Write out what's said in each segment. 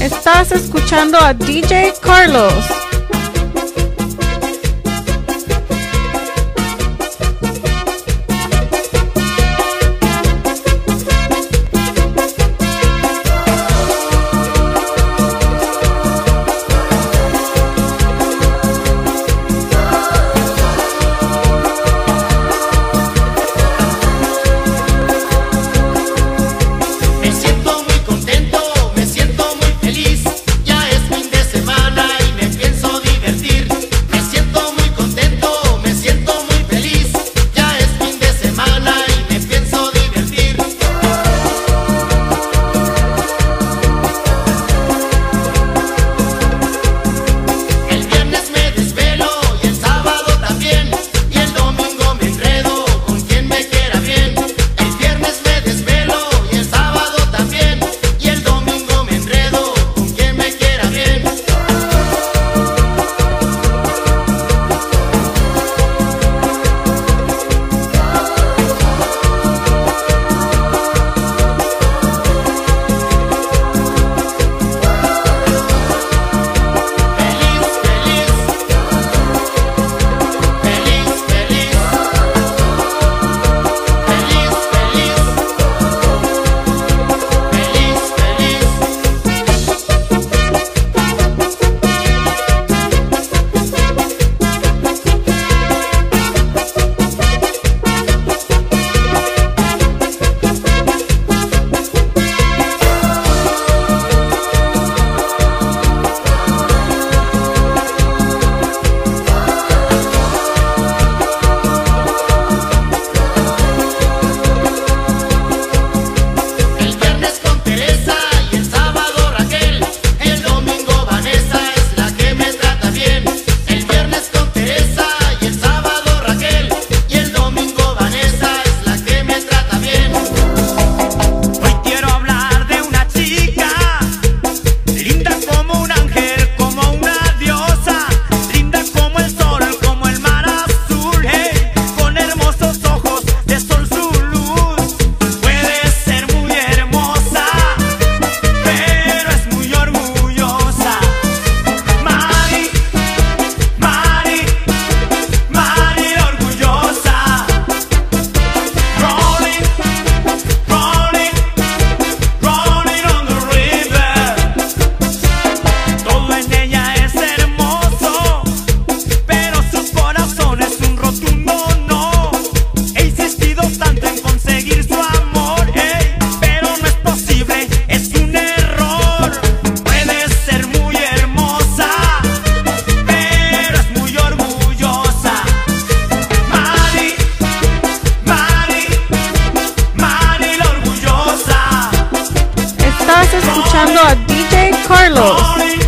Estás escuchando a DJ Carlos. song god DJ Carlos.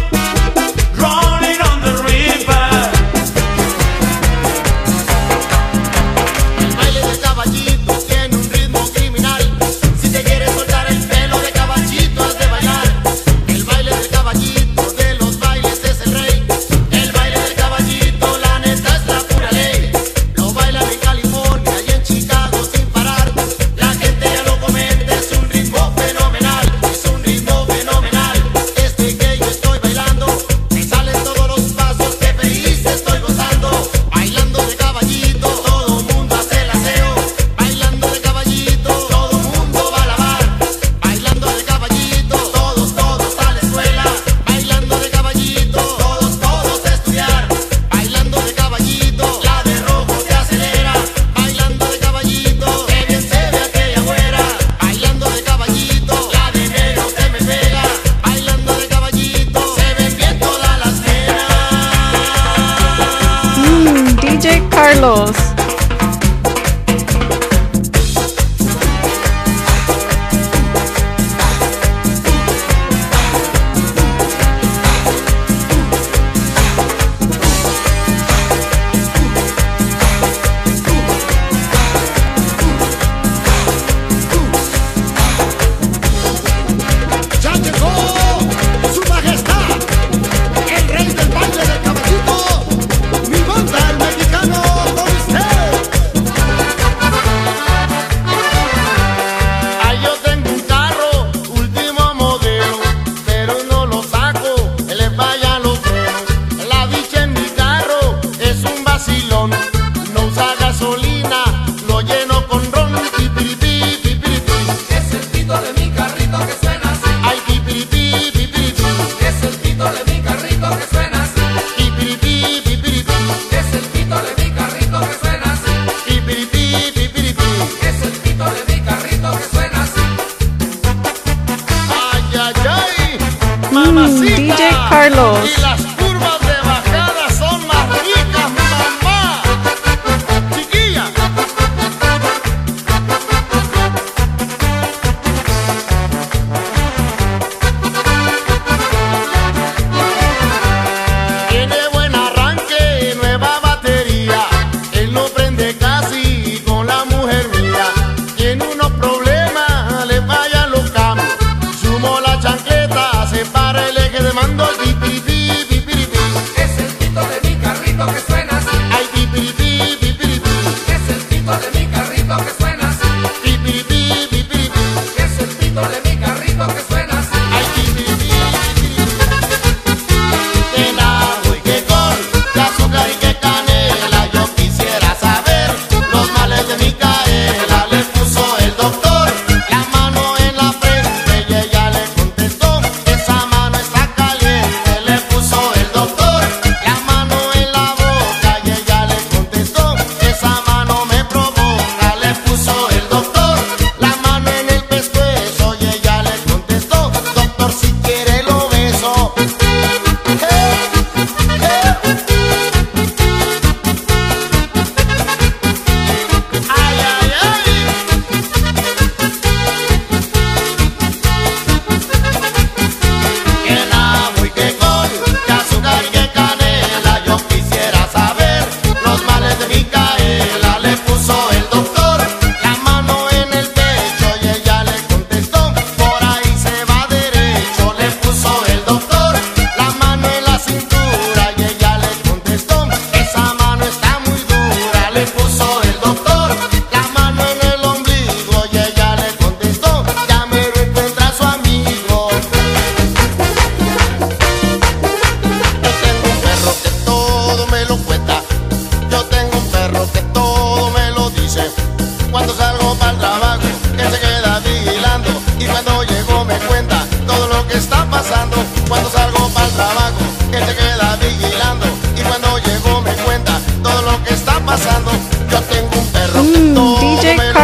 Oh. llamando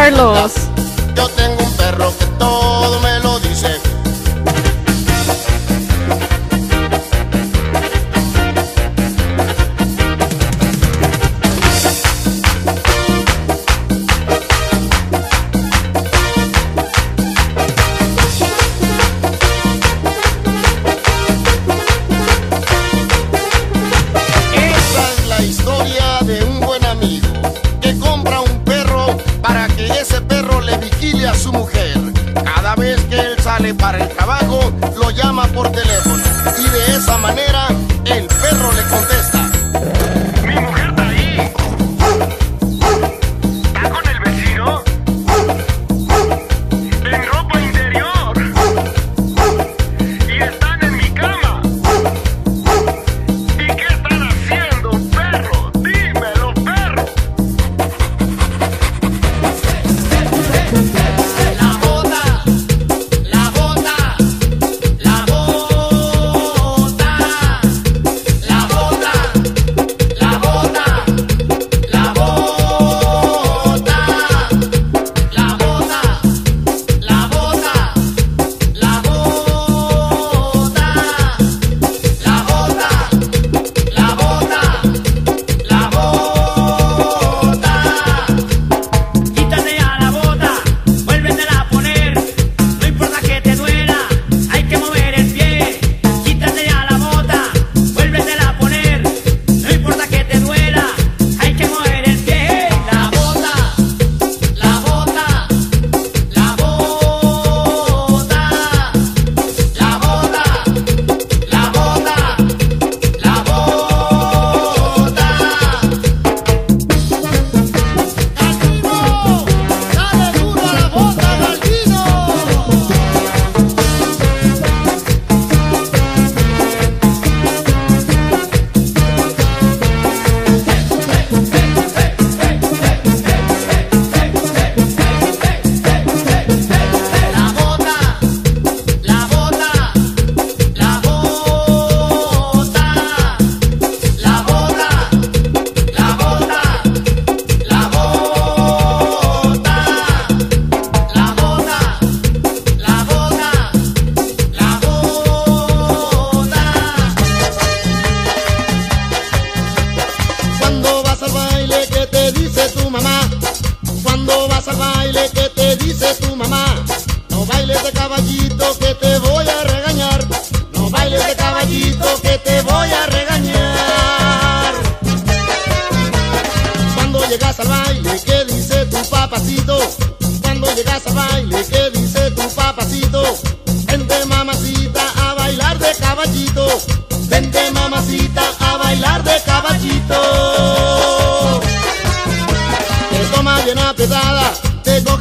Carlos. para el trabajo, lo llama por teléfono. Y de esa manera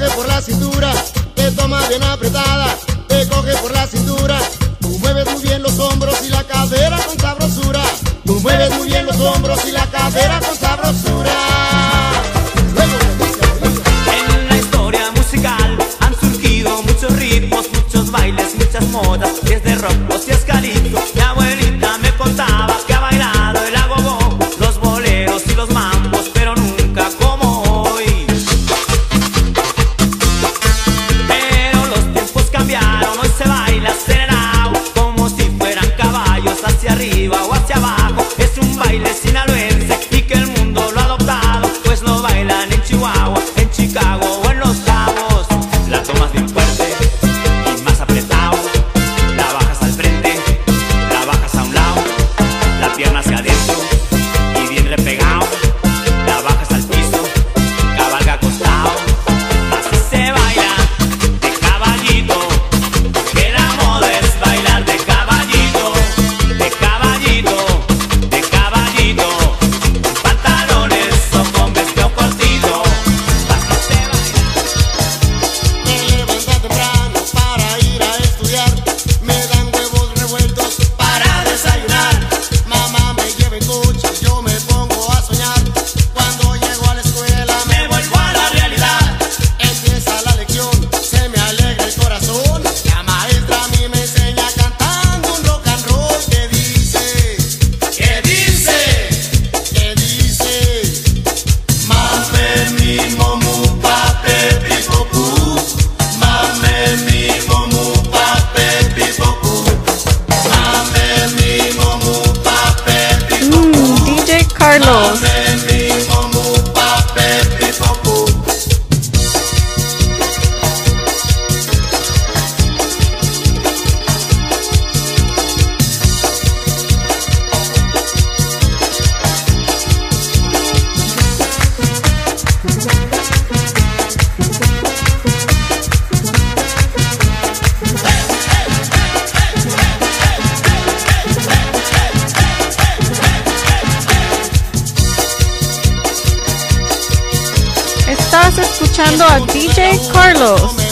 coge por la cintura, te toma bien apretada, te coge por la cintura. Tú mueves muy bien los hombros y la cadera con sabrosura. Tú mueves muy bien los hombros y la cadera con sabrosura. Carlos. escuchando a DJ Carlos.